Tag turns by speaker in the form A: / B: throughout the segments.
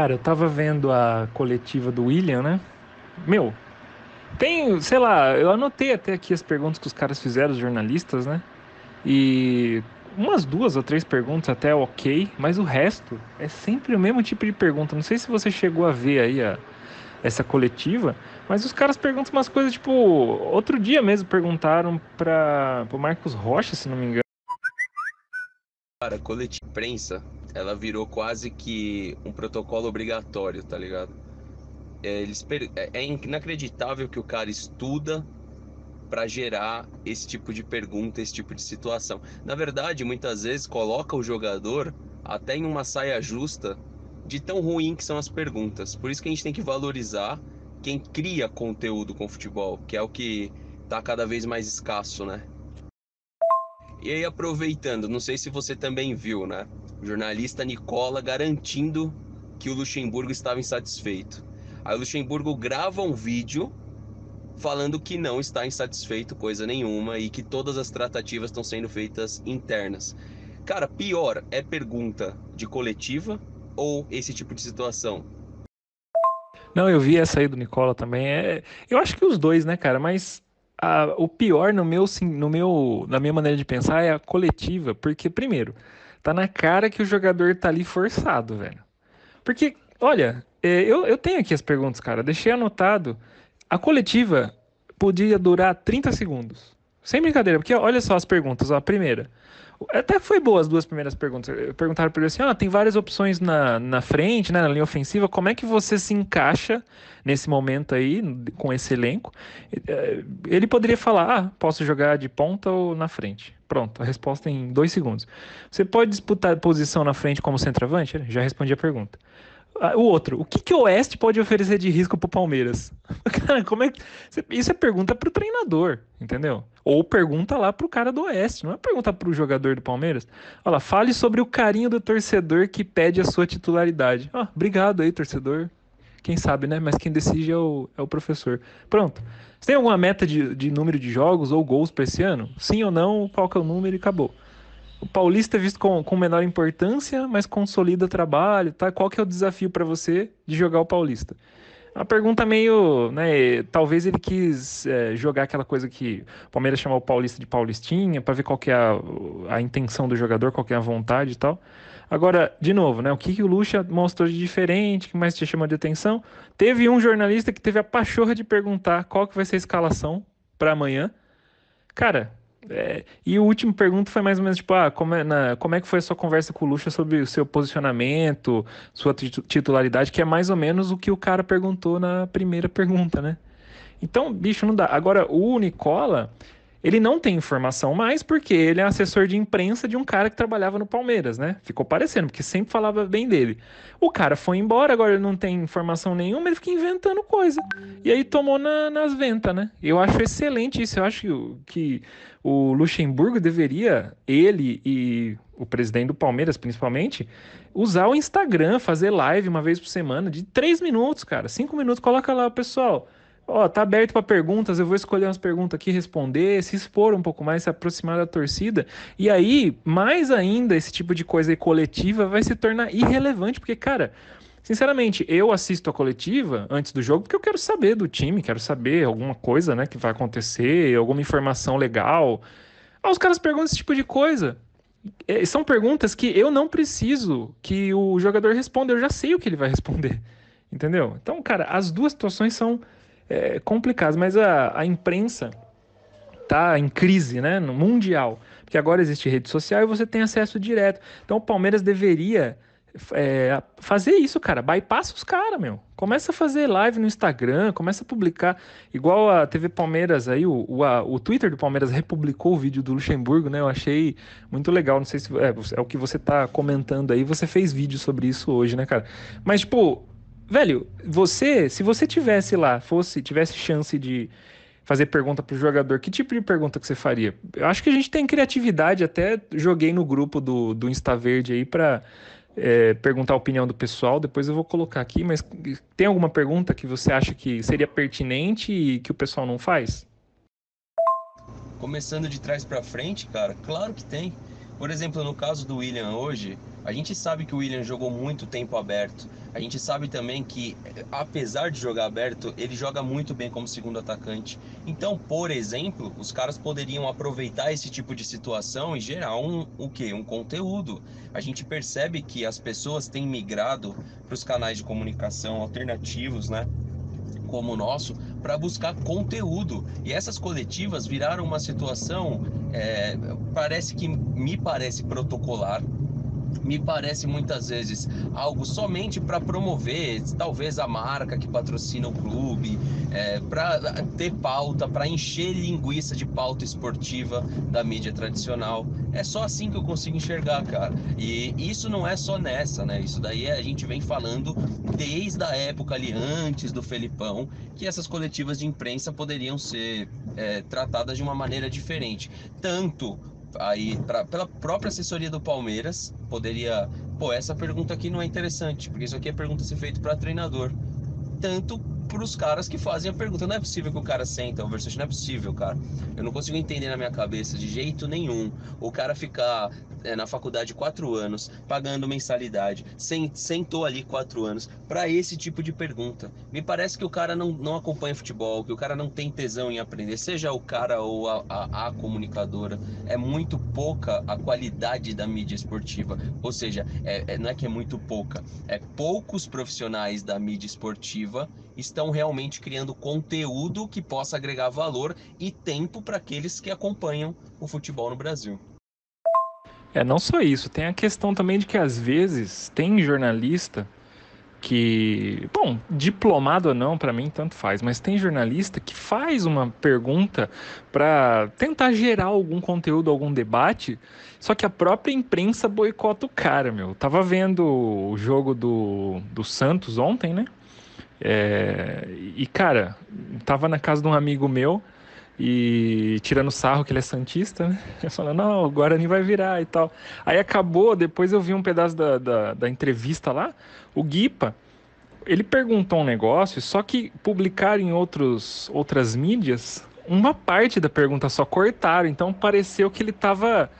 A: Cara, eu tava vendo a coletiva do William, né? Meu, tem, sei lá, eu anotei até aqui as perguntas que os caras fizeram, os jornalistas, né? E umas duas ou três perguntas até ok, mas o resto é sempre o mesmo tipo de pergunta. Não sei se você chegou a ver aí a, essa coletiva, mas os caras perguntam umas coisas tipo. Outro dia mesmo perguntaram para o Marcos Rocha, se não me engano.
B: Cara, coletiva imprensa, ela virou quase que um protocolo obrigatório, tá ligado? É, eles é, é inacreditável que o cara estuda para gerar esse tipo de pergunta, esse tipo de situação. Na verdade, muitas vezes coloca o jogador até em uma saia justa de tão ruim que são as perguntas. Por isso que a gente tem que valorizar quem cria conteúdo com futebol, que é o que tá cada vez mais escasso, né? E aí, aproveitando, não sei se você também viu, né? O jornalista Nicola garantindo que o Luxemburgo estava insatisfeito. Aí o Luxemburgo grava um vídeo falando que não está insatisfeito coisa nenhuma e que todas as tratativas estão sendo feitas internas. Cara, pior é pergunta de coletiva ou esse tipo de situação?
A: Não, eu vi essa aí do Nicola também. É, eu acho que os dois, né, cara? Mas a, o pior no meu, no meu, na minha maneira de pensar é a coletiva, porque primeiro tá na cara que o jogador tá ali forçado, velho. Porque, olha, é, eu, eu tenho aqui as perguntas, cara. Deixei anotado. A coletiva podia durar 30 segundos. Sem brincadeira, porque olha só as perguntas. Ó, a primeira. Até foi boa as duas primeiras perguntas. Perguntaram para ele assim: ah, tem várias opções na, na frente, né, na linha ofensiva. Como é que você se encaixa nesse momento aí, com esse elenco? Eh, ele poderia falar: ah, posso jogar de ponta ou na frente. Pronto, a resposta em dois segundos. Você pode disputar posição na frente como centroavante? Já respondi a pergunta. Ah, o outro, o que, que o Oeste pode oferecer de risco pro Palmeiras? Cara, como é que. Isso é pergunta pro treinador, entendeu? Ou pergunta lá pro cara do Oeste, não é pergunta pro jogador do Palmeiras. Olha lá, fale sobre o carinho do torcedor que pede a sua titularidade. Ah, obrigado aí, torcedor. Quem sabe, né? Mas quem decide é o, é o professor. Pronto. Você tem alguma meta de, de número de jogos ou gols para esse ano? Sim ou não? Qual que é o número e acabou. O Paulista é visto com, com menor importância, mas consolida trabalho, tá? Qual que é o desafio para você de jogar o Paulista? Uma pergunta meio, né? Talvez ele quis é, jogar aquela coisa que o Palmeiras chamou o Paulista de Paulistinha, para ver qual que é a, a, intenção do jogador, qual que é a vontade e tal. Agora, de novo, né? O que, que o Lucha mostrou de diferente, que mais te chamou de atenção? Teve um jornalista que teve a pachorra de perguntar qual que vai ser a escalação para amanhã. Cara, é, e o último pergunta foi mais ou menos tipo, ah, como é, na, como é que foi a sua conversa com o Lucha sobre o seu posicionamento, sua titularidade, que é mais ou menos o que o cara perguntou na primeira pergunta, né? Então, bicho, não dá. Agora, o Nicola, ele não tem informação mais porque ele é assessor de imprensa de um cara que trabalhava no Palmeiras, né? Ficou parecendo, porque sempre falava bem dele. O cara foi embora, agora ele não tem informação nenhuma, ele fica inventando coisa. E aí tomou na, nas ventas, né? Eu acho excelente isso. Eu acho que, que o Luxemburgo deveria, ele e o presidente do Palmeiras principalmente, usar o Instagram, fazer live uma vez por semana de três minutos, cara. Cinco minutos, coloca lá, pessoal Ó, tá aberto para perguntas, eu vou escolher umas perguntas aqui, responder, se expor um pouco mais, se aproximar da torcida. E aí, mais ainda, esse tipo de coisa coletiva vai se tornar irrelevante, porque, cara, sinceramente, eu assisto a coletiva antes do jogo porque eu quero saber do time, quero saber alguma coisa, né, que vai acontecer, alguma informação legal. Ah, os caras perguntam esse tipo de coisa. É, são perguntas que eu não preciso que o jogador responda, eu já sei o que ele vai responder. Entendeu? Então, cara, as duas situações são é, complicadas, mas a, a imprensa está em crise, né, no mundial, porque agora existe rede social e você tem acesso direto. Então o Palmeiras deveria é, fazer isso, cara. Bypassa os caras, meu. Começa a fazer live no Instagram, começa a publicar. Igual a TV Palmeiras aí, o, o, a, o Twitter do Palmeiras republicou o vídeo do Luxemburgo, né? Eu achei muito legal. Não sei se é, é o que você tá comentando aí. Você fez vídeo sobre isso hoje, né, cara? Mas, tipo, velho, você, se você tivesse lá, fosse, tivesse chance de fazer pergunta pro jogador, que tipo de pergunta que você faria? Eu acho que a gente tem criatividade, até joguei no grupo do, do Insta Verde aí para é, perguntar a opinião do pessoal, depois eu vou colocar aqui, mas tem alguma pergunta que você acha que seria pertinente e que o pessoal não faz?
B: Começando de trás para frente, cara, claro que tem. Por exemplo, no caso do William hoje, a gente sabe que o William jogou muito tempo aberto. A gente sabe também que, apesar de jogar aberto, ele joga muito bem como segundo atacante. Então, por exemplo, os caras poderiam aproveitar esse tipo de situação e gerar um o quê? Um conteúdo. A gente percebe que as pessoas têm migrado para os canais de comunicação alternativos, né? Como o nosso, para buscar conteúdo. E essas coletivas viraram uma situação, é, parece que me parece protocolar, me parece muitas vezes algo somente para promover, talvez a marca que patrocina o clube, é, para ter pauta, para encher linguiça de pauta esportiva da mídia tradicional. É só assim que eu consigo enxergar, cara. E isso não é só nessa, né? Isso daí a gente vem falando desde a época ali antes do Felipão, que essas coletivas de imprensa poderiam ser é, tratadas de uma maneira diferente. Tanto aí pra, pela própria assessoria do Palmeiras poderia pô essa pergunta aqui não é interessante porque isso aqui é pergunta ser feita para treinador. Tanto para os caras que fazem a pergunta. Não é possível que o cara senta o versus não é possível cara. Eu não consigo entender na minha cabeça de jeito nenhum o cara ficar é, na faculdade quatro anos, pagando mensalidade, sem, sentou ali quatro anos, para esse tipo de pergunta. Me parece que o cara não, não acompanha futebol, que o cara não tem tesão em aprender, seja o cara ou a, a, a comunicadora. É muito pouca a qualidade da mídia esportiva. Ou seja, é, é, não é que é muito pouca, é poucos profissionais da mídia esportiva estão realmente criando conteúdo que possa agregar valor e tempo para aqueles que acompanham o futebol no Brasil.
A: É, não só isso, tem a questão também de que às vezes tem jornalista que, bom, diplomado ou não, para mim tanto faz, mas tem jornalista que faz uma pergunta para tentar gerar algum conteúdo, algum debate, só que a própria imprensa boicota o cara, meu. Tava vendo o jogo do, do Santos ontem, né? É, e, cara, tava na casa de um amigo meu e tirando sarro que ele é santista, né? Falando, não, o Guarani vai virar e tal. Aí acabou, depois eu vi um pedaço da, da, da entrevista lá, o Guipa, ele perguntou um negócio, só que publicaram em outros, outras mídias, uma parte da pergunta só cortaram, então pareceu que ele estava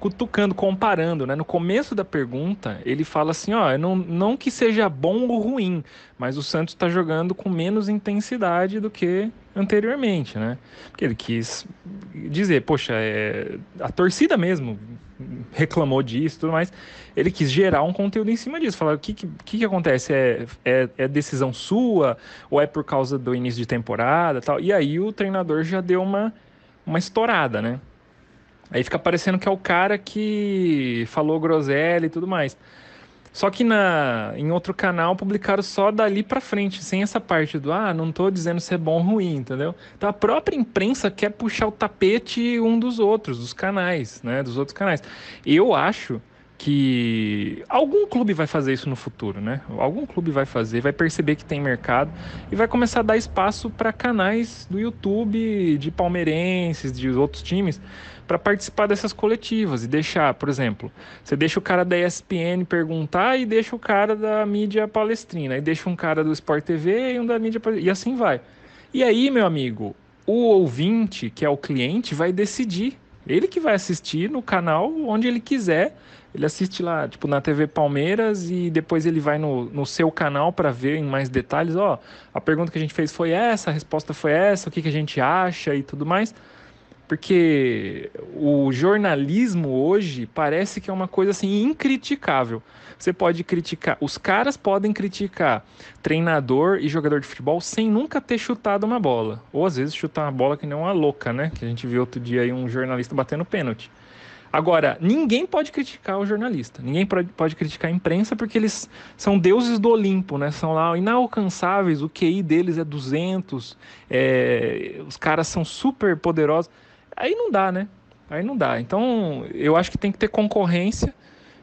A: cutucando, comparando, né? No começo da pergunta, ele fala assim, ó, não, não que seja bom ou ruim, mas o Santos está jogando com menos intensidade do que anteriormente, né? Porque ele quis dizer, poxa, é, a torcida mesmo reclamou disso, tudo mais. Ele quis gerar um conteúdo em cima disso, falar o que que, que acontece, é, é, é decisão sua ou é por causa do início de temporada, tal. E aí o treinador já deu uma uma estourada, né? Aí fica parecendo que é o cara que falou groselha e tudo mais. Só que na, em outro canal publicaram só dali para frente, sem essa parte do ah, não tô dizendo se é bom ou ruim, entendeu? Então a própria imprensa quer puxar o tapete um dos outros, dos canais, né? Dos outros canais. Eu acho que algum clube vai fazer isso no futuro, né? Algum clube vai fazer, vai perceber que tem mercado e vai começar a dar espaço para canais do YouTube de palmeirenses, de outros times para participar dessas coletivas e deixar, por exemplo, você deixa o cara da ESPN perguntar e deixa o cara da mídia palestrina, e deixa um cara do Sport TV e um da mídia e assim vai. E aí, meu amigo, o ouvinte, que é o cliente, vai decidir. Ele que vai assistir no canal onde ele quiser. Ele assiste lá, tipo, na TV Palmeiras e depois ele vai no, no seu canal para ver em mais detalhes. Ó, a pergunta que a gente fez foi essa, a resposta foi essa, o que, que a gente acha e tudo mais. Porque o jornalismo hoje parece que é uma coisa assim incriticável. Você pode criticar, os caras podem criticar treinador e jogador de futebol sem nunca ter chutado uma bola. Ou às vezes chutar uma bola que nem uma louca, né? Que a gente viu outro dia aí um jornalista batendo pênalti. Agora, ninguém pode criticar o jornalista, ninguém pode criticar a imprensa porque eles são deuses do Olimpo, né? São lá inalcançáveis, o QI deles é 200, é... os caras são super poderosos. Aí não dá, né? Aí não dá. Então, eu acho que tem que ter concorrência.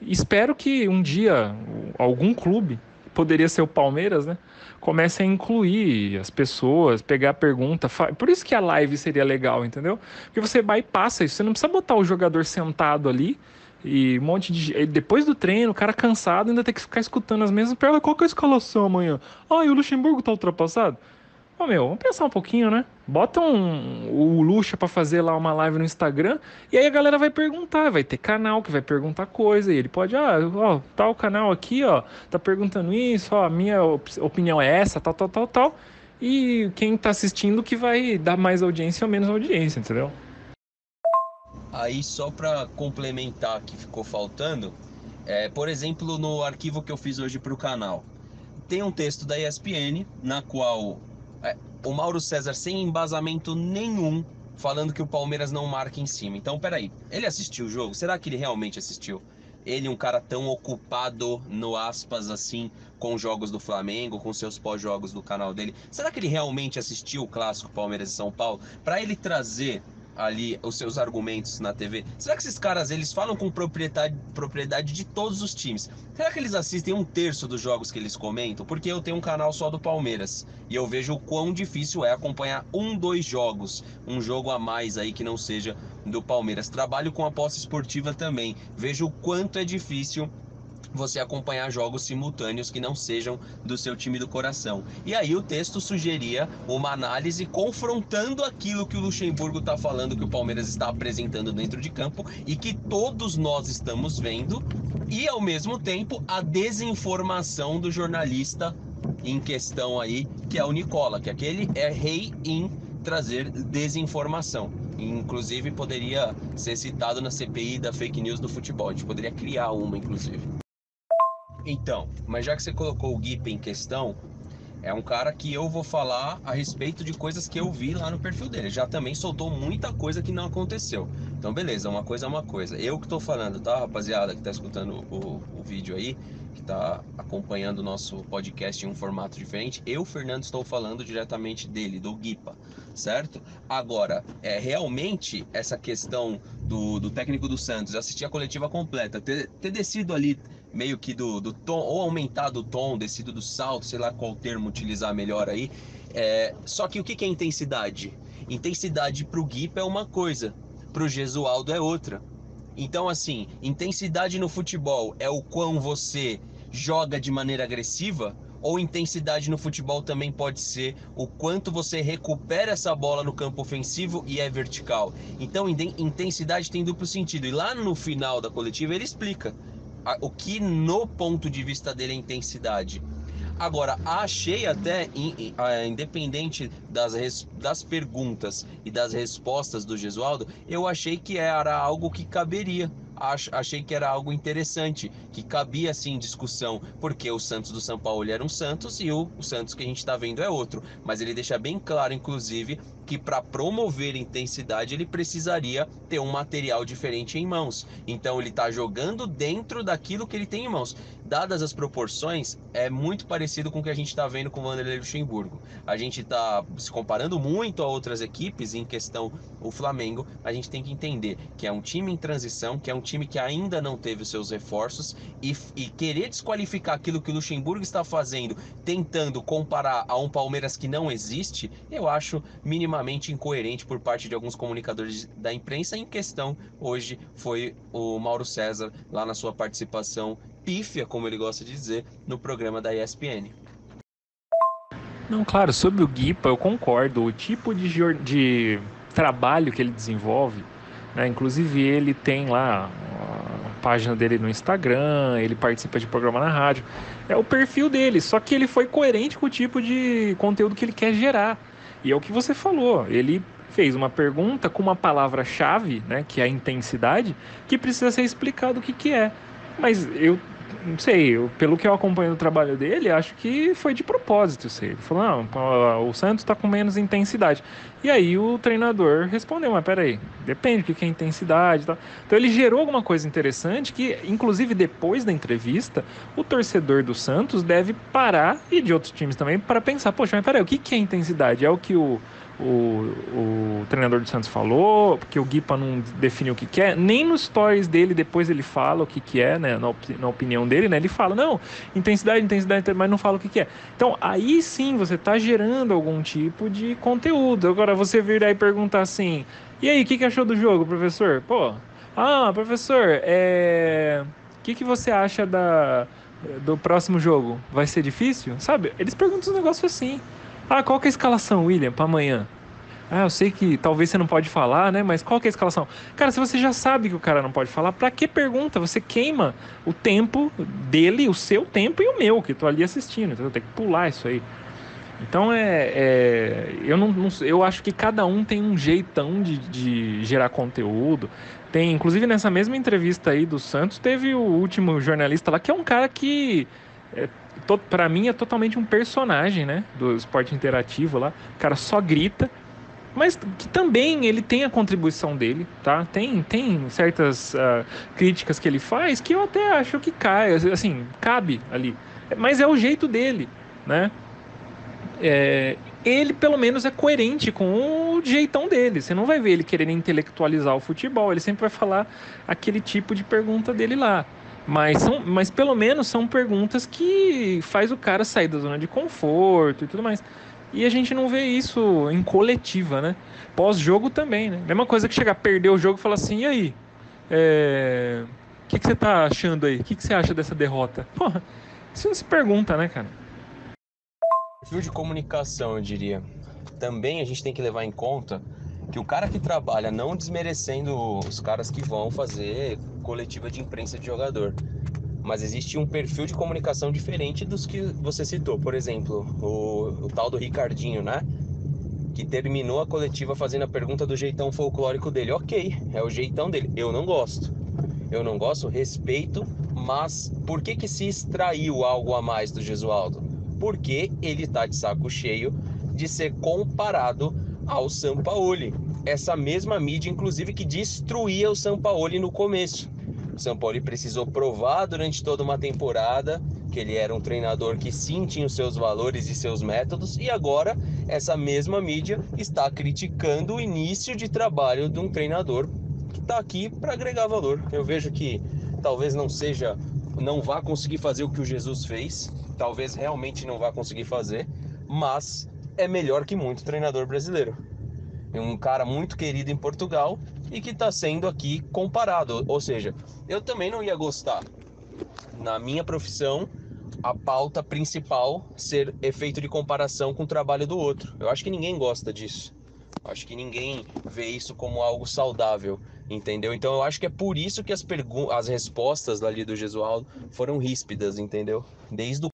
A: Espero que um dia algum clube, poderia ser o Palmeiras, né? Comece a incluir as pessoas, pegar a pergunta. Por isso que a live seria legal, entendeu? Porque você vai e passa isso. Você não precisa botar o jogador sentado ali e um monte de. Depois do treino, o cara cansado ainda tem que ficar escutando as mesmas perguntas. Qual que é a escalação amanhã? Ah, e o Luxemburgo tá ultrapassado? Ô meu, vamos pensar um pouquinho, né? Bota um, o Luxa para fazer lá uma live no Instagram e aí a galera vai perguntar, vai ter canal que vai perguntar coisa e ele pode, ah, ó, tal canal aqui, ó, tá perguntando isso, ó, a minha op opinião é essa, tal, tal, tal, tal. E quem tá assistindo que vai dar mais audiência ou menos audiência, entendeu?
B: Aí só para complementar que ficou faltando, é, por exemplo, no arquivo que eu fiz hoje para o canal, tem um texto da ESPN na qual o Mauro César, sem embasamento nenhum, falando que o Palmeiras não marca em cima. Então, peraí, ele assistiu o jogo? Será que ele realmente assistiu? Ele, um cara tão ocupado, no aspas, assim, com jogos do Flamengo, com seus pós-jogos do canal dele. Será que ele realmente assistiu o clássico Palmeiras e São Paulo? Para ele trazer ali os seus argumentos na TV? Será que esses caras eles falam com propriedade, propriedade de todos os times? Será que eles assistem um terço dos jogos que eles comentam? Porque eu tenho um canal só do Palmeiras e eu vejo o quão difícil é acompanhar um, dois jogos, um jogo a mais aí que não seja do Palmeiras. Trabalho com aposta esportiva também, vejo o quanto é difícil você acompanhar jogos simultâneos que não sejam do seu time do coração. E aí o texto sugeria uma análise confrontando aquilo que o Luxemburgo está falando, que o Palmeiras está apresentando dentro de campo e que todos nós estamos vendo, e ao mesmo tempo a desinformação do jornalista em questão aí, que é o Nicola, que aquele é rei em trazer desinformação. Inclusive poderia ser citado na CPI da fake news do futebol. A gente poderia criar uma, inclusive. Então, mas já que você colocou o Guipe em questão, é um cara que eu vou falar a respeito de coisas que eu vi lá no perfil dele. Já também soltou muita coisa que não aconteceu. Então, beleza, uma coisa é uma coisa. Eu que tô falando, tá, rapaziada, que tá escutando o, o vídeo aí, que tá acompanhando o nosso podcast em um formato diferente, eu, Fernando, estou falando diretamente dele, do Guipa, certo? Agora, é realmente essa questão do, do técnico do Santos, assistir a coletiva completa, ter, ter descido ali meio que do, do tom, ou aumentado o tom, descido do salto, sei lá qual termo utilizar melhor aí. É, só que o que é intensidade? Intensidade para o Guipa é uma coisa, para o Gesualdo é outra. Então, assim, intensidade no futebol é o quão você joga de maneira agressiva, ou intensidade no futebol também pode ser o quanto você recupera essa bola no campo ofensivo e é vertical. Então, intensidade tem duplo sentido. E lá no final da coletiva ele explica o que no ponto de vista dele é intensidade. Agora, achei até, independente das, das perguntas e das respostas do Gesualdo, eu achei que era algo que caberia achei que era algo interessante, que cabia assim discussão, porque o Santos do São Paulo era um Santos e o, o Santos que a gente está vendo é outro. Mas ele deixa bem claro, inclusive, que para promover intensidade ele precisaria ter um material diferente em mãos. Então ele está jogando dentro daquilo que ele tem em mãos. Dadas as proporções, é muito parecido com o que a gente está vendo com o Vanderlei Luxemburgo. A gente está se comparando muito a outras equipes em questão o Flamengo. A gente tem que entender que é um time em transição, que é um time que ainda não teve os seus reforços e, e querer desqualificar aquilo que o Luxemburgo está fazendo, tentando comparar a um Palmeiras que não existe, eu acho minimamente incoerente por parte de alguns comunicadores da imprensa. Em questão hoje foi o Mauro César lá na sua participação pífia, como ele gosta de dizer, no programa da ESPN.
A: Não, claro, sobre o Guipa eu concordo. O tipo de, de trabalho que ele desenvolve né? Inclusive ele tem lá a página dele no Instagram, ele participa de programa na rádio. É o perfil dele, só que ele foi coerente com o tipo de conteúdo que ele quer gerar. E é o que você falou, ele fez uma pergunta com uma palavra-chave, né, que é a intensidade, que precisa ser explicado o que, que é. Mas eu não sei, eu, pelo que eu acompanho o trabalho dele, acho que foi de propósito. Sei. Ele falou: não, o Santos está com menos intensidade. E aí o treinador respondeu: mas peraí, depende do que é intensidade. Tal. Então ele gerou alguma coisa interessante que, inclusive depois da entrevista, o torcedor do Santos deve parar, e de outros times também, para pensar: poxa, mas peraí, o que é intensidade? É o que o o, o treinador do Santos falou, porque o Guipa não definiu o que, que é, nem nos stories dele depois ele fala o que, que é, né, na, op na opinião dele, né, ele fala, não, intensidade, intensidade, mas não fala o que, que é. Então, aí sim você está gerando algum tipo de conteúdo. Agora, você vir aí perguntar assim, e aí, o que, que achou do jogo, professor? Pô, ah, professor, é... o que, que você acha da, do próximo jogo? Vai ser difícil? Sabe? Eles perguntam um negócio assim. Ah, qual que é a escalação, William, para amanhã? Ah, eu sei que talvez você não pode falar, né? Mas qual que é a escalação? Cara, se você já sabe que o cara não pode falar, pra que pergunta? Você queima o tempo dele, o seu tempo e o meu, que tô ali assistindo. Então eu tenho que pular isso aí. Então é, é eu não, não, eu acho que cada um tem um jeitão de, de gerar conteúdo. Tem, inclusive nessa mesma entrevista aí do Santos, teve o último jornalista lá que é um cara que é, para mim é totalmente um personagem, né, do esporte interativo lá. O cara só grita, mas que também ele tem a contribuição dele, tá? Tem, tem certas uh, críticas que ele faz que eu até acho que cai, assim, cabe ali. Mas é o jeito dele, né? É, ele pelo menos é coerente com o jeitão dele. Você não vai ver ele querendo intelectualizar o futebol, ele sempre vai falar aquele tipo de pergunta dele lá. Mas, são, mas pelo menos são perguntas que faz o cara sair da zona de conforto e tudo mais. E a gente não vê isso em coletiva, né? Pós-jogo também, né? Mesma coisa que chegar, perder o jogo e falar assim, e aí? É... O que, que você tá achando aí? O que, que você acha dessa derrota? Porra, isso não se pergunta, né, cara?
B: Perfil de comunicação, eu diria. Também a gente tem que levar em conta que o cara que trabalha, não desmerecendo os caras que vão fazer coletiva de imprensa de jogador, mas existe um perfil de comunicação diferente dos que você citou. Por exemplo, o, o tal do Ricardinho, né? Que terminou a coletiva fazendo a pergunta do jeitão folclórico dele. Ok, é o jeitão dele. Eu não gosto. Eu não gosto, respeito, mas por que que se extraiu algo a mais do Gesualdo? Porque ele tá de saco cheio de ser comparado ao Sampaoli. Essa mesma mídia, inclusive, que destruía o Sampaoli no começo. O São Paulo precisou provar durante toda uma temporada que ele era um treinador que sim tinha os seus valores e seus métodos, e agora essa mesma mídia está criticando o início de trabalho de um treinador que está aqui para agregar valor. Eu vejo que talvez não seja, não vá conseguir fazer o que o Jesus fez, talvez realmente não vá conseguir fazer, mas é melhor que muito treinador brasileiro. Um cara muito querido em Portugal e que está sendo aqui comparado. Ou seja, eu também não ia gostar, na minha profissão, a pauta principal ser efeito de comparação com o trabalho do outro. Eu acho que ninguém gosta disso. Acho que ninguém vê isso como algo saudável, entendeu? Então eu acho que é por isso que as, as respostas ali do Gesualdo foram ríspidas, entendeu? Desde o